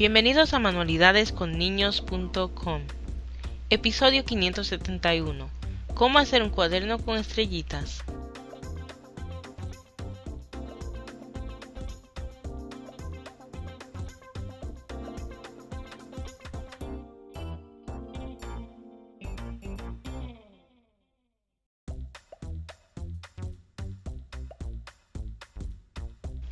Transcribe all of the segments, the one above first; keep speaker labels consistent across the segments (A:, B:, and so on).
A: Bienvenidos a manualidadesconniños.com. Episodio 571. ¿Cómo hacer un cuaderno con estrellitas?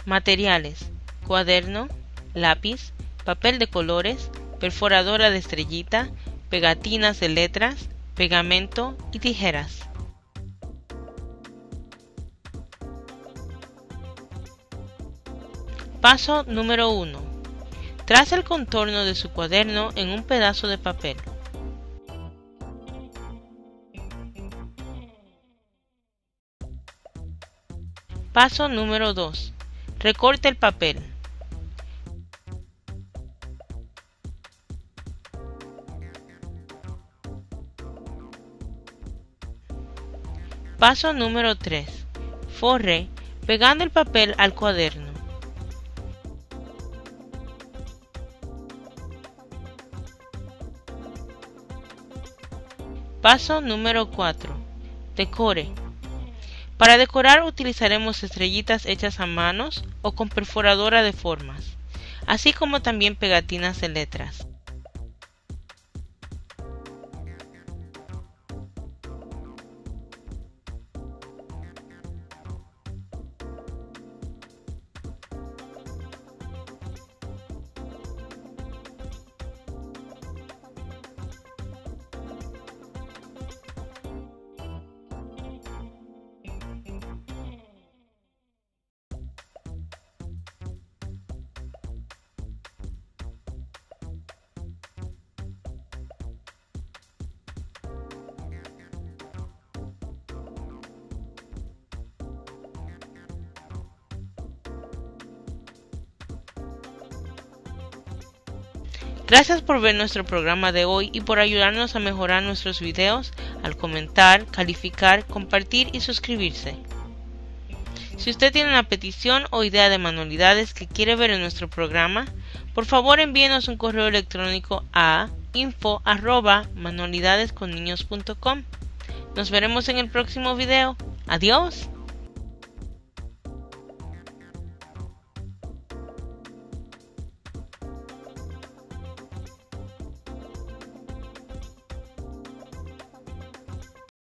A: Materiales: cuaderno, lápiz, papel de colores, perforadora de estrellita, pegatinas de letras, pegamento y tijeras. Paso número 1. Trace el contorno de su cuaderno en un pedazo de papel. Paso número 2. Recorte el papel. Paso número 3. Forre pegando el papel al cuaderno. Paso número 4. Decore. Para decorar utilizaremos estrellitas hechas a manos o con perforadora de formas, así como también pegatinas de letras. Gracias por ver nuestro programa de hoy y por ayudarnos a mejorar nuestros videos al comentar, calificar, compartir y suscribirse. Si usted tiene una petición o idea de manualidades que quiere ver en nuestro programa, por favor envíenos un correo electrónico a info manualidadesconniños.com. Nos veremos en el próximo video. Adiós.